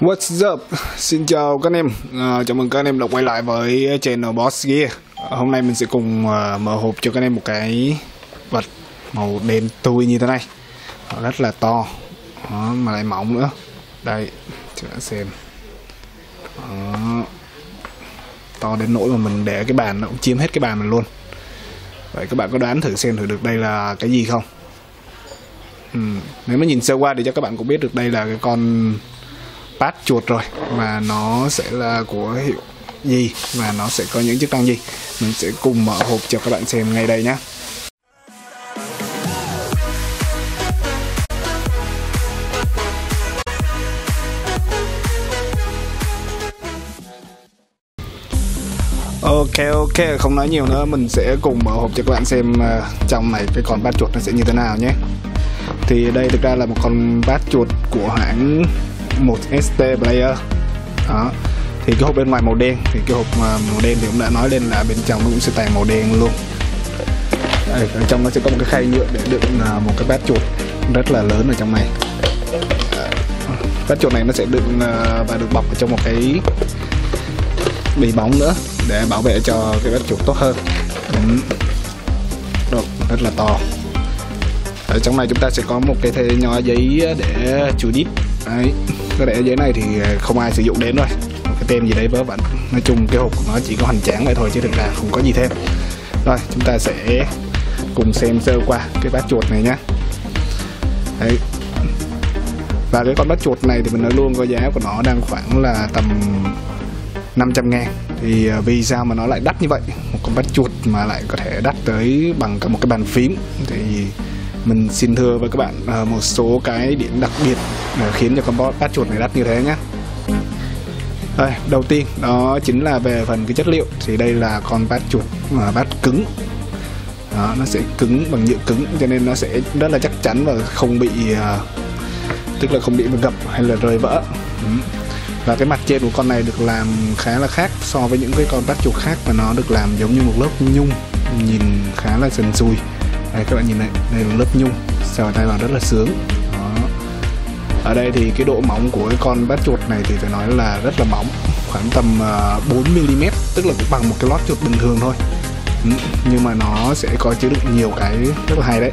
What's up? Xin chào các anh em, à, chào mừng các anh em đã quay lại với channel Boss Gear à, Hôm nay mình sẽ cùng uh, mở hộp cho các anh em một cái vật màu đen tươi như thế này Nó Rất là to, Đó, mà lại mỏng nữa Đây, cho các xem Đó. To đến nỗi mà mình để cái bàn nó cũng chiếm hết cái bàn mình luôn Vậy các bạn có đoán thử xem thử được đây là cái gì không? Ừ. Nếu mà nhìn sơ qua thì cho các bạn cũng biết được đây là cái con bát chuột rồi. Và nó sẽ là của hiệu gì? Và nó sẽ có những chức năng gì? Mình sẽ cùng mở hộp cho các bạn xem ngay đây nhé Ok ok không nói nhiều nữa. Mình sẽ cùng mở hộp cho các bạn xem uh, trong này cái con bát chuột nó sẽ như thế nào nhé. Thì đây thực ra là một con bát chuột của hãng một ST player. Đó. Thì cái hộp bên ngoài màu đen thì cái hộp màu đen thì cũng đã nói lên là bên trong nó cũng sẽ tàn màu đen luôn. Đây, ở trong nó sẽ có một cái khay nhựa để đựng à, một cái bát chuột rất là lớn ở trong này. Bát chuột này nó sẽ đựng à, và được bọc ở trong một cái bì bóng nữa để bảo vệ cho cái bát chuột tốt hơn. Được, rất là to ở trong này chúng ta sẽ có một cái thế nhỏ giấy để chủ đít. Đấy, cái đẻ giấy này thì à, không ai sử dụng đến rồi. Một cái tem gì đấy vớ vẩn. Nói chung cái hộp của nó chỉ có hoành tráng vậy thôi chứ thực ra không có gì thêm. Rồi, chúng ta sẽ cùng xem sơ qua cái bát chuột này nhé đấy. Và cái con bát chuột này thì mình nói luôn, có giá của nó đang khoảng là tầm 500 ngàn. Thì à, vì sao mà nó lại đắt như vậy? Một con bát chuột mà lại có thể đắt tới bằng cả một cái bàn phím. Thì mình xin thưa với các bạn à, một số cái điểm đặc biệt khiến cho con bát chuột này đắt như thế nhé. Đây đầu tiên đó chính là về phần cái chất liệu. Thì đây là con bát chuột mà bát cứng. Đó, nó sẽ cứng bằng nhựa cứng cho nên nó sẽ rất là chắc chắn và không bị à, tức là không bị gập hay là rơi vỡ. Và cái mặt trên của con này được làm khá là khác so với những cái con bát chuột khác mà nó được làm giống như một lớp nhung nhìn khá là sần sùi đây, các bạn nhìn này. Đây là lớp nhung. Sờ tay vào rất là sướng. Đó. ở đây thì cái độ mỏng của cái con bát chuột này thì phải nói là rất là mỏng. Khoảng tầm à, 4 mm tức là cũng bằng một cái lót chuột bình thường thôi. Ừ, nhưng mà nó sẽ có chứa đựng nhiều cái rất là hay đấy.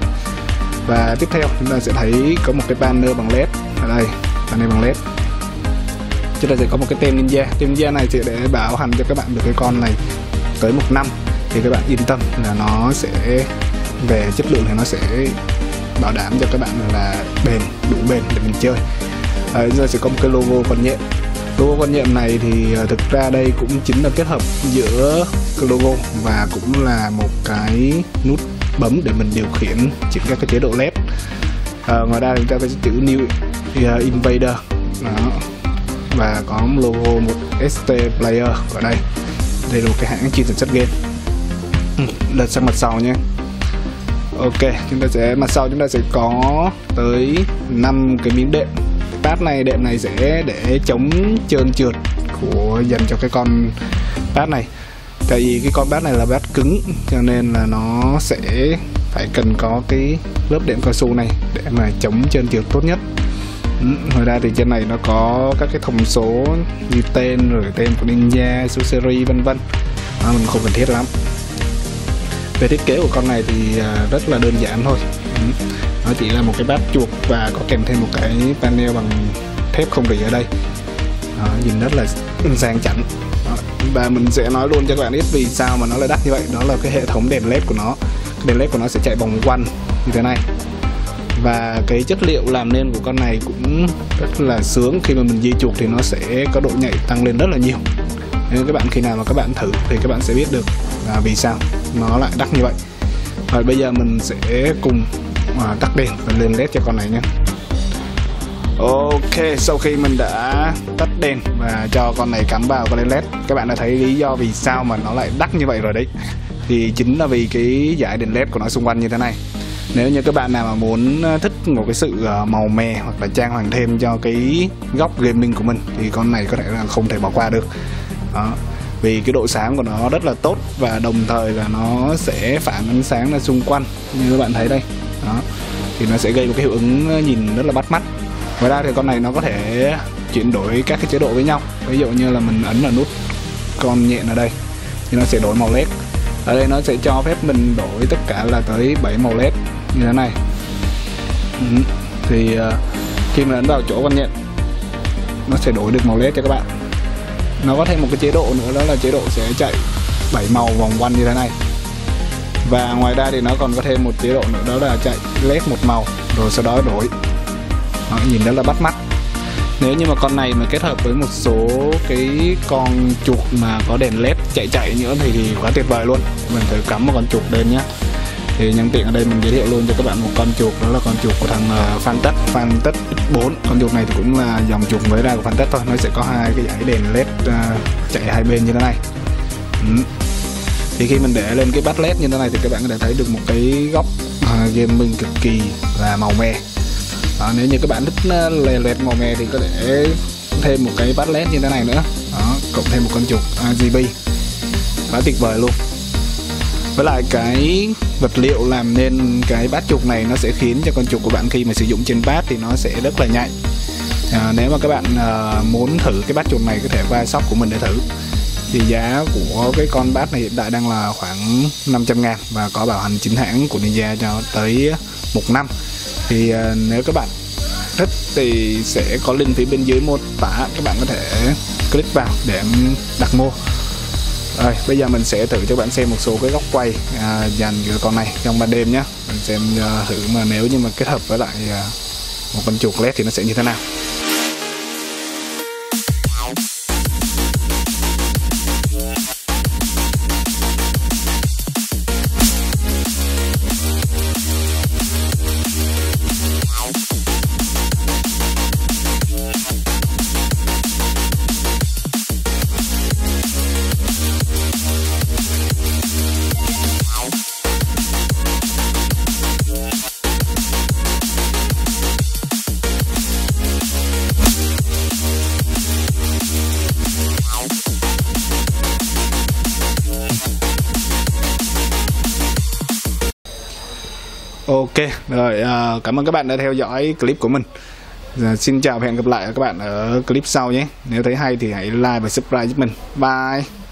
Và tiếp theo, chúng ta sẽ thấy có một cái banner bằng led. Ở đây, banner bằng led. Chúng ta sẽ có một cái tem ninja. Tem ninja này sẽ để bảo hành cho các bạn được cái con này tới một năm. Thì các bạn yên tâm là nó sẽ về chất lượng thì nó sẽ bảo đảm cho các bạn là bền đủ bền để mình chơi. À, giờ sẽ có một cái logo con nhện. Logo con nhện này thì à, thực ra đây cũng chính là kết hợp giữa cái logo và cũng là một cái nút bấm để mình điều khiển chỉnh các cái chế độ led. À, ngoài ra chúng ta có chữ new à, invader. Đó. Và có logo một ST player ở đây. Đây là một cái hãng chuyên sản xuất game. Ừ, lật sang mặt sau nhé ok chúng ta sẽ mặt sau chúng ta sẽ có tới 5 cái miếng đệm. Pad này đệm này sẽ để chống trơn trượt của dành cho cái con pad này. Tại vì cái con pad này là pad cứng cho nên là nó sẽ phải cần có cái lớp đệm cao su này để mà chống trơn trượt tốt nhất. Ừ, ngoài ra thì trên này nó có các cái thông số như tên rồi tên của ninja số series vân. Vân à, mình không cần thiết lắm về thiết kế của con này thì à, rất là đơn giản thôi. Ừ. Nó chỉ là một cái bát chuột và có kèm thêm một cái panel bằng thép không rỉ ở đây. Đó, nhìn rất là sang chảnh và mình sẽ nói luôn cho các bạn biết vì sao mà nó lại đắt như vậy. Đó là cái hệ thống đèn led của nó. Đèn led của nó sẽ chạy vòng quanh như thế này. Và cái chất liệu làm nên của con này cũng rất là sướng. Khi mà mình di chuột thì nó sẽ có độ nhạy tăng lên rất là nhiều nên các bạn khi nào mà các bạn thử thì các bạn sẽ biết được là vì sao nó lại đắt như vậy. Rồi bây giờ mình sẽ cùng à, tắt đèn và lên led cho con này nhé. Ok, sau khi mình đã tắt đèn và cho con này cắm vào con led Các bạn đã thấy lý do vì sao mà nó lại đắt như vậy rồi đấy. Thì chính là vì cái dải đèn led của nó xung quanh như thế này. Nếu như các bạn nào mà muốn à, thích một cái sự à, màu mè hoặc là trang hoàng thêm cho cái góc gaming của mình Thì con này có thể là không thể bỏ qua được. Đó. Vì cái độ sáng của nó rất là tốt và đồng thời là nó sẽ phản ánh sáng ra xung quanh, như các bạn thấy đây. Đó. Thì nó sẽ gây một cái hiệu ứng nhìn rất là bắt mắt. Ngoài ra thì con này nó có thể chuyển đổi các cái chế độ với nhau. Ví dụ như là mình ấn vào nút con nhện ở đây, thì nó sẽ đổi màu led. Ở đây nó sẽ cho phép mình đổi tất cả là tới 7 màu led như thế này. Ừ. thì ờ, khi mình ấn vào chỗ con nhện, nó sẽ đổi được màu led cho các bạn nó có thêm một cái chế độ nữa đó là chế độ sẽ chạy 7 màu vòng quanh như thế này. Và ngoài ra thì nó còn có thêm một chế độ nữa đó là chạy led một màu rồi sau đó đổi. Đó, nhìn rất là bắt mắt. Nếu như mà con này mà kết hợp với một số cái con chuột mà có đèn led chạy chạy nữa thì, thì quá tuyệt vời luôn. Mình thử cắm một con chuột lên nhé thì nhân tiện ở đây mình giới thiệu luôn cho các bạn một con chuột đó là con chuột của thằng uh, Fantech X4 con chuột này thì cũng là dòng chuột mới ra của Fantech thôi. Nó sẽ có hai cái dải đèn led uh, chạy hai bên như thế này. Ừ. thì khi mình để lên cái bát led như thế này thì các bạn có thể thấy được một cái góc ờ, uh, gaming cực kỳ là màu mè đó, nếu như các bạn thích ờ, lè lẹt màu mè thì có thể thêm một cái bát led như thế này nữa. Đó, cộng thêm một con chuột RGB quá tuyệt vời luôn với lại cái vật liệu làm nên cái bát trục này nó sẽ khiến cho con trục của bạn khi mà sử dụng trên bát thì nó sẽ rất là nhạy. À, nếu mà các bạn à, muốn thử cái bát trục này có thể qua shop của mình để thử. Thì giá của cái con bát này hiện tại đang là khoảng 500 ngàn và có bảo hành chính hãng của Ninja cho tới một năm. Thì à, nếu các bạn thích thì sẽ có link phía bên dưới mô tả các bạn có thể click vào để đặt mua rồi bây giờ mình sẽ thử cho bạn xem một số cái góc quay à, dành cho con này trong ban đêm nhé mình xem à, thử mà nếu như mà kết hợp với lại à, một con chuột led thì nó sẽ như thế nào. Ok, rồi à, cảm ơn các bạn đã theo dõi clip của mình. À, xin chào và hẹn gặp lại các bạn ở clip sau nhé. Nếu thấy hay thì hãy like và subscribe giúp mình. Bye.